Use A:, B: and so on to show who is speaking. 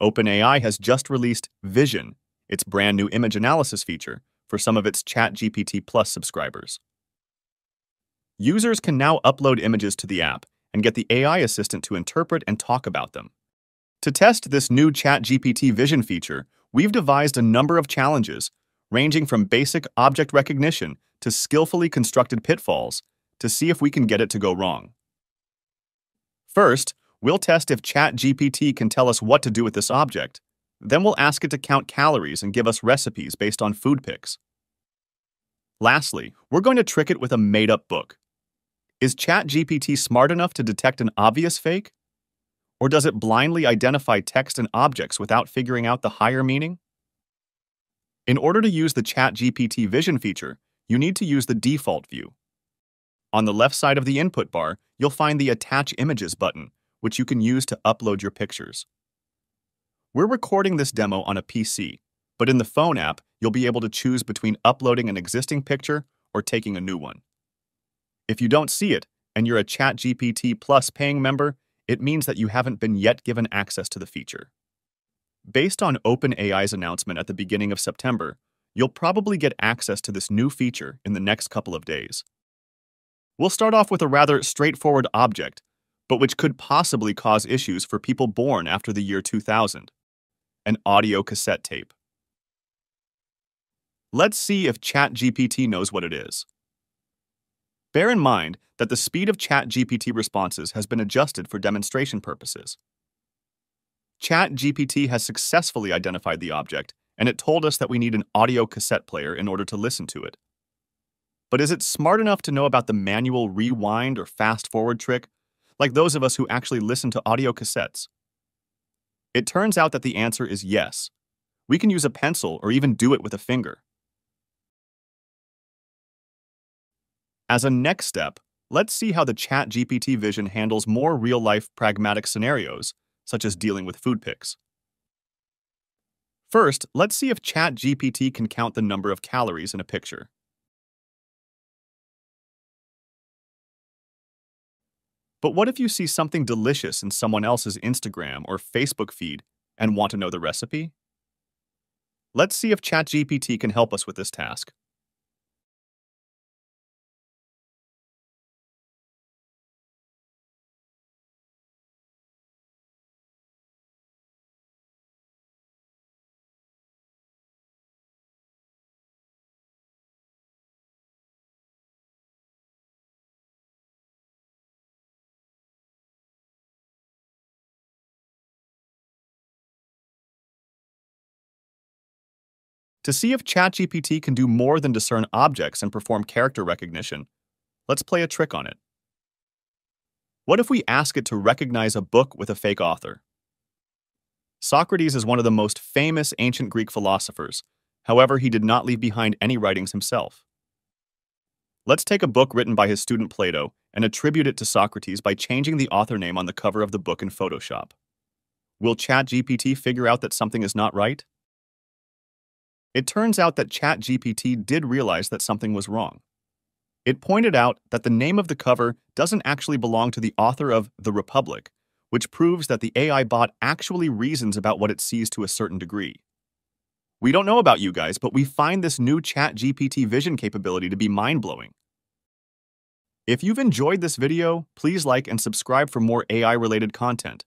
A: OpenAI has just released Vision, its brand new image analysis feature, for some of its ChatGPT Plus subscribers. Users can now upload images to the app and get the AI assistant to interpret and talk about them. To test this new ChatGPT Vision feature, we've devised a number of challenges, ranging from basic object recognition to skillfully constructed pitfalls, to see if we can get it to go wrong. First, we'll test if ChatGPT can tell us what to do with this object. Then we'll ask it to count calories and give us recipes based on food pics. Lastly, we're going to trick it with a made-up book. Is ChatGPT smart enough to detect an obvious fake? Or does it blindly identify text and objects without figuring out the higher meaning? In order to use the ChatGPT Vision feature, you need to use the default view. On the left side of the input bar, you'll find the Attach Images button, which you can use to upload your pictures. We're recording this demo on a PC, but in the phone app, you'll be able to choose between uploading an existing picture or taking a new one. If you don't see it, and you're a ChatGPT Plus paying member, it means that you haven't been yet given access to the feature. Based on OpenAI's announcement at the beginning of September, you'll probably get access to this new feature in the next couple of days. We'll start off with a rather straightforward object, but which could possibly cause issues for people born after the year 2000 an audio cassette tape. Let's see if ChatGPT knows what it is. Bear in mind that the speed of ChatGPT responses has been adjusted for demonstration purposes. ChatGPT has successfully identified the object, and it told us that we need an audio cassette player in order to listen to it. But is it smart enough to know about the manual rewind or fast forward trick, like those of us who actually listen to audio cassettes? It turns out that the answer is yes. We can use a pencil or even do it with a finger. As a next step, let's see how the ChatGPT Vision handles more real-life pragmatic scenarios, such as dealing with food pics. First, let's see if ChatGPT can count the number of calories in a picture. But what if you see something delicious in someone else's Instagram or Facebook feed and want to know the recipe? Let's see if ChatGPT can help us with this task. To see if ChatGPT can do more than discern objects and perform character recognition, let's play a trick on it. What if we ask it to recognize a book with a fake author? Socrates is one of the most famous ancient Greek philosophers. However, he did not leave behind any writings himself. Let's take a book written by his student Plato and attribute it to Socrates by changing the author name on the cover of the book in Photoshop. Will ChatGPT figure out that something is not right? It turns out that ChatGPT did realize that something was wrong. It pointed out that the name of the cover doesn't actually belong to the author of The Republic, which proves that the AI bot actually reasons about what it sees to a certain degree. We don't know about you guys, but we find this new ChatGPT vision capability to be mind-blowing. If you've enjoyed this video, please like and subscribe for more AI-related content.